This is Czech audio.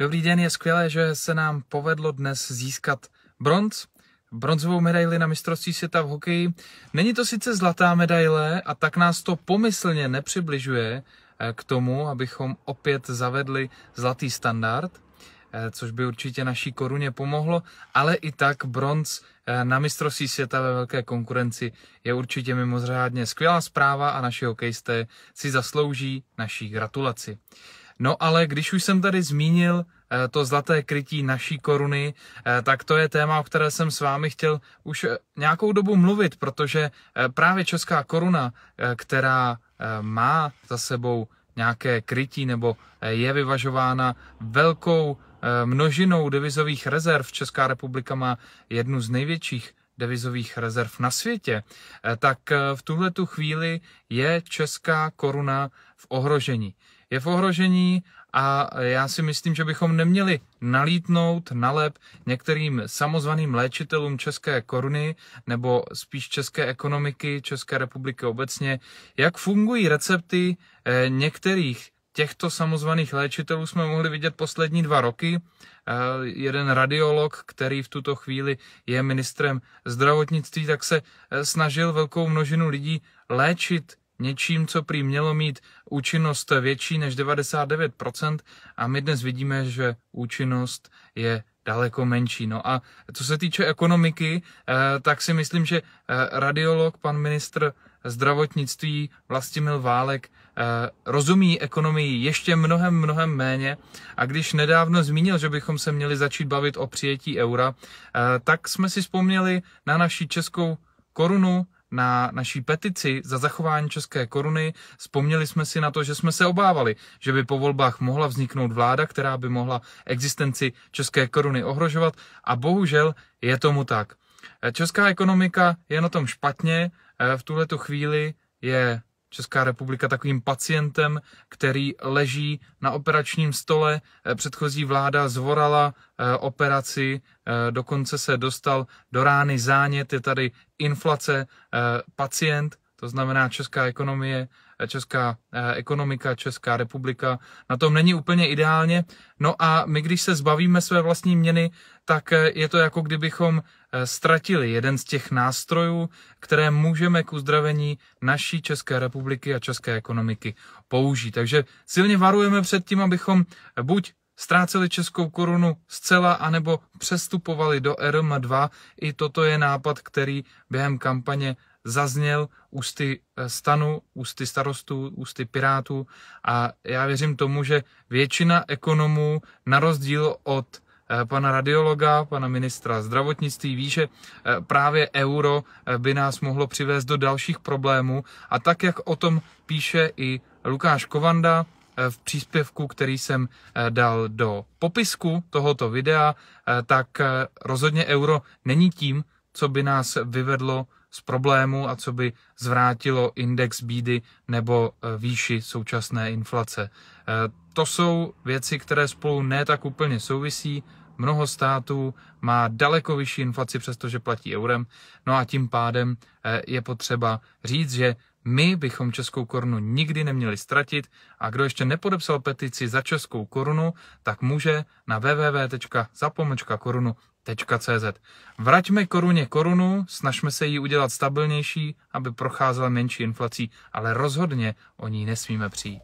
Dobrý den, je skvělé, že se nám povedlo dnes získat bronz, bronzovou medaili na mistrovství světa v hokeji. Není to sice zlatá medaile a tak nás to pomyslně nepřibližuje eh, k tomu, abychom opět zavedli zlatý standard, eh, což by určitě naší koruně pomohlo, ale i tak bronz eh, na mistrovství světa ve velké konkurenci je určitě mimořádně skvělá zpráva a naši hokejisté si zaslouží naší gratulaci. No ale když už jsem tady zmínil eh, to zlaté krytí naší koruny, eh, tak to je téma, o které jsem s vámi chtěl už eh, nějakou dobu mluvit, protože právě česká koruna, která má za sebou nějaké krytí nebo je vyvažována velkou množinou devizových rezerv, Česká republika má jednu z největších devizových rezerv na světě, tak v tuhle tu chvíli je česká koruna v ohrožení. Je v ohrožení a já si myslím, že bychom neměli nalítnout na lep některým samozvaným léčitelům české koruny nebo spíš české ekonomiky, České republiky obecně, jak fungují recepty eh, některých těchto samozvaných léčitelů jsme mohli vidět poslední dva roky. Eh, jeden radiolog, který v tuto chvíli je ministrem zdravotnictví, tak se eh, snažil velkou množinu lidí léčit něčím, co prý mělo mít účinnost větší než 99% a my dnes vidíme, že účinnost je daleko menší. No a co se týče ekonomiky, eh, tak si myslím, že eh, radiolog, pan ministr zdravotnictví Vlastimil Válek eh, rozumí ekonomii ještě mnohem, mnohem méně a když nedávno zmínil, že bychom se měli začít bavit o přijetí eura, tak jsme si vzpomněli na naši českou korunu, na naší petici za zachování české koruny. Vzpomněli jsme si na to, že jsme se obávali, že by po volbách mohla vzniknout vláda, která by mohla existenci české koruny ohrožovat a bohužel je tomu tak. Česká ekonomika je na tom špatně, v tuhle chvíli je Česká republika takovým pacientem, který leží na operačním stole. Eh, předchozí vláda zvorala eh, operaci, eh, dokonce se dostal do rány zánět, je tady inflace, pacient, to znamená česká ekonomie, česká ekonomika, Česká republika na tom není úplně ideálně. No a my, když se zbavíme své vlastní měny, tak je to jako kdybychom Eh, ztratili jeden z těch nástrojů, které můžeme k uzdravení naší České republiky a české ekonomiky použít. Takže silně varujeme před tím, abychom buď ztráceli českou korunu zcela, anebo přestupovali do RM2. I toto je nápad, který během kampaně zazněl ústy eh, stanu, ústy starostů, ústy pirátů. A já věřím tomu, že většina ekonomů na rozdíl od Eh, pana radiologa, pana ministra zdravotnictví ví, že eh, právě euro by nás mohlo přivést do dalších problémů. A tak, jak o tom píše i Lukáš Kovanda v příspěvku, který jsem dal do popisku tohoto videa, tak rozhodně euro není tím, co by nás vyvedlo z problému a co by zvrátilo index bídy nebo výši současné inflace. To jsou věci, které spolu ne tak úplně souvisí. Mnoho států má daleko vyšší inflaci, přestože platí eurem. No a tím pádem eh, je potřeba říct, že my bychom českou korunu nikdy neměli ztratit a kdo ještě nepodepsal petici za českou korunu, tak může na www.zapomlčkakorunu.cz. Vraťme koruně korunu, snažme se ji udělat stabilnější, aby procházela menší inflací, ale rozhodně o ní nesmíme přijít.